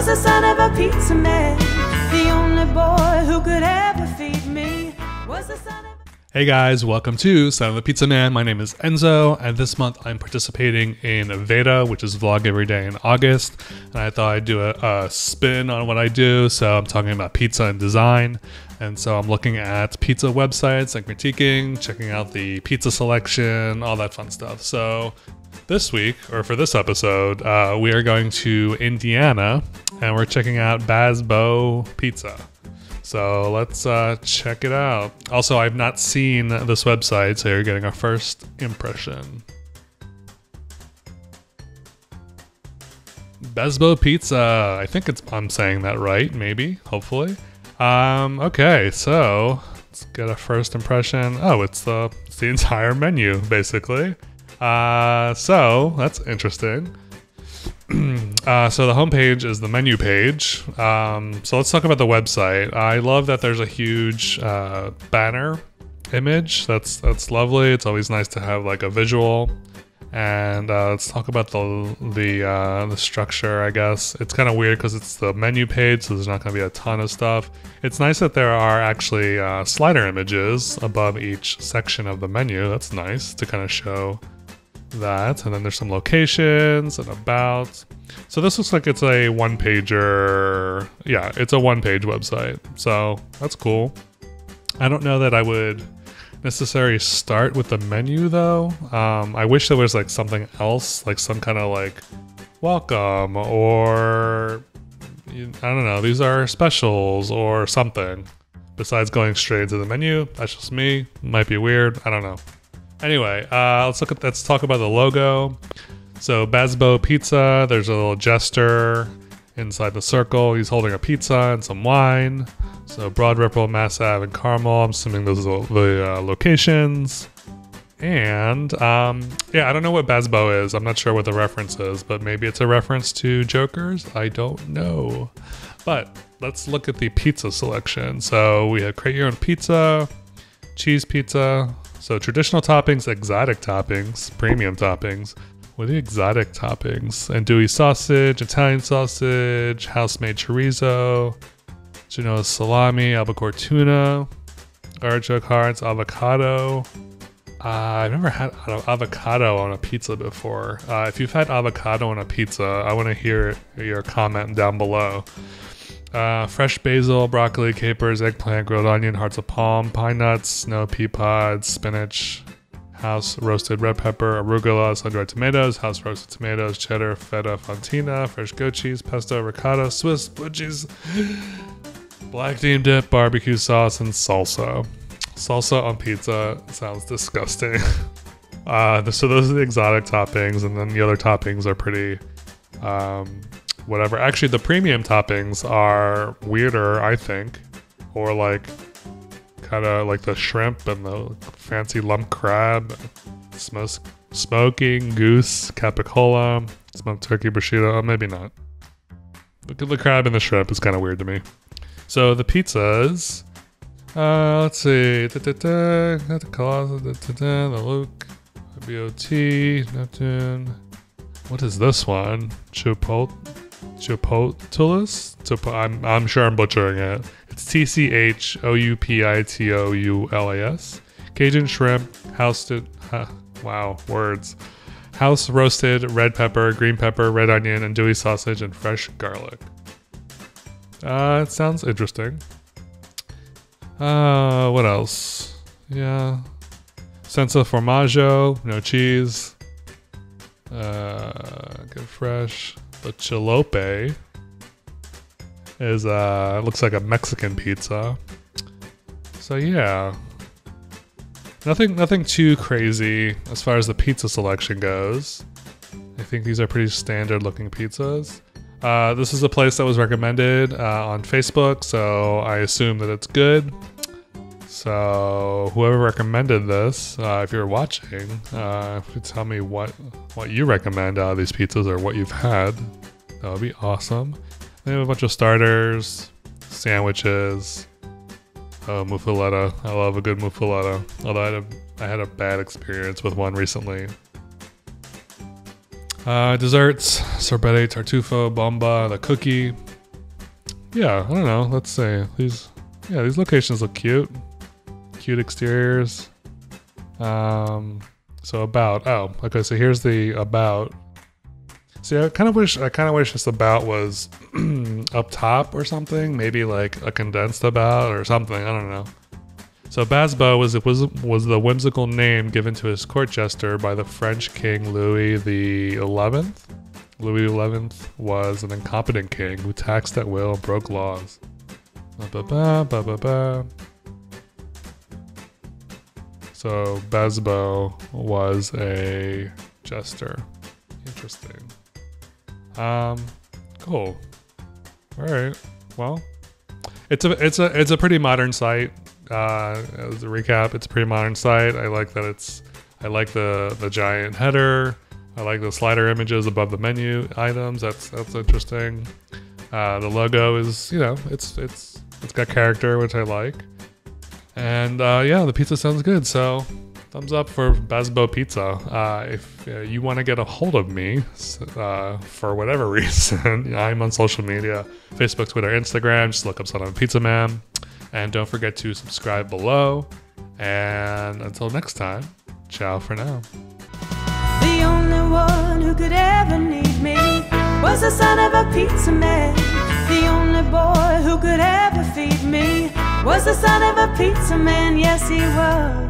was the son of a pizza man. The only boy who could ever feed me was the son of Hey guys, welcome to Son of the Pizza Man. My name is Enzo, and this month I'm participating in Veda, which is Vlog Every Day in August. And I thought I'd do a, a spin on what I do, so I'm talking about pizza and design. And so I'm looking at pizza websites and critiquing, checking out the pizza selection, all that fun stuff. So this week, or for this episode, uh, we are going to Indiana and we're checking out Bazbeaux Pizza. So let's uh, check it out. Also, I've not seen this website, so you're getting a first impression. Bazbeaux Pizza. I think it's I'm saying that right, maybe, hopefully. Um, okay, so let's get a first impression. Oh, it's the it's the entire menu, basically. Uh, so that's interesting. uh, so the homepage is the menu page. Um, so let's talk about the website. I love that there's a huge uh, banner image. That's that's lovely. It's always nice to have like a visual. And uh, let's talk about the the uh, the structure. I guess it's kind of weird because it's the menu page, so there's not going to be a ton of stuff. It's nice that there are actually uh, slider images above each section of the menu. That's nice to kind of show that. And then there's some locations and about. So this looks like it's a one pager. Yeah, it's a one page website. So that's cool. I don't know that I would necessarily start with the menu though. Um, I wish there was like something else, like some kind of like welcome or I don't know, these are specials or something. Besides going straight into the menu, that's just me. Might be weird. I don't know. Anyway, uh, let's look at let's talk about the logo. So Bazbeaux Pizza. There's a little jester inside the circle. He's holding a pizza and some wine. So Broad Ripple, Mass Ave, and Carmel. I'm assuming those are the uh, locations. And um, yeah, I don't know what Bazbeaux is. I'm not sure what the reference is, but maybe it's a reference to Jokers. I don't know. But let's look at the pizza selection. So we have create your own pizza, cheese pizza, so traditional toppings, exotic toppings, premium toppings. What exotic toppings? Andouille sausage, Italian sausage, house-made chorizo, Genoa salami, albacore tuna, artichoke hearts, avocado. Uh, I've never had avocado on a pizza before. Uh, if you've had avocado on a pizza, I want to hear your comment down below. Uh, fresh basil, broccoli, capers, eggplant, grilled onion, hearts of palm, pine nuts, snow pea pods, spinach, house roasted red pepper, arugula, sun-dried tomatoes, house roasted tomatoes, cheddar, feta, fontina, fresh goat cheese, pesto, ricotta, Swiss blue cheese, black bean dip, barbecue sauce, and salsa. Salsa on pizza sounds disgusting. uh, so those are the exotic toppings, and then the other toppings are pretty um, whatever. Actually, the premium toppings are weirder, I think, or like kind of like the shrimp and the fancy lump crab, smoke, smoking goose capicola, smoked turkey prosciutto. Oh, maybe not. Look at the crab and the shrimp is kind of weird to me. So the pizzas. Uh, let's see. Da, da, da, da, da, the Luke, BOT, Neptune. What is this one? Chipotle. Chipotle. I'm, I'm sure I'm butchering it. It's T C H O U P I T O U L A S. Cajun shrimp, house uh, wow, words. House roasted red pepper, green pepper, red onion, andouille sausage, and fresh garlic. Uh, it sounds interesting. Uh, what else? Yeah. Senza formaggio, no cheese. Uh, good fresh. The chilope is uh looks like a Mexican pizza. So yeah. Nothing nothing too crazy as far as the pizza selection goes. I think these are pretty standard looking pizzas. Uh, this is a place that was recommended uh, on Facebook, so I assume that it's good. So whoever recommended this, uh, if you're watching, uh, if you tell me what what you recommend out of these pizzas or what you've had, that would be awesome. They have a bunch of starters, sandwiches. Oh, muffaletta. I love a good muffaletta. Although I had a, I had a bad experience with one recently. Uh, desserts, sorbet, tartufo, bomba, the cookie, yeah, I don't know. Let's see. These, yeah, these locations look cute. Cute exteriors. Um, so about. Oh, okay. So here's the about. See, I kind of wish. I kind of wish this about was up top or something. Maybe like a condensed about or something. I don't know. So Bazbeaux was was was the whimsical name given to his court jester by the French king Louis the Eleventh. Louis XI was an incompetent king who taxed at will and broke laws. Ba-ba-ba, ba-ba-ba. So Bazbeaux was a jester. Interesting. Um, cool. All right. Well, it's a it's a it's a pretty modern site. Uh, as a recap, it's a pretty modern site. I like that it's. I like the the giant header. I like the slider images above the menu items. That's that's interesting. Uh, the logo is you know it's it's it's got character, which I like. And uh, yeah, the pizza sounds good. So thumbs up for Bazbeaux Pizza. Uh, if uh, you want to get a hold of me uh, for whatever reason, I'm on social media Facebook, Twitter, Instagram. Just look up Son of a Pizza Man. And don't forget to subscribe below. And until next time, ciao for now. The only one who could ever need me was the son of a pizza man. The only boy who could ever feed me was the son of a pizza man. Yes, he was.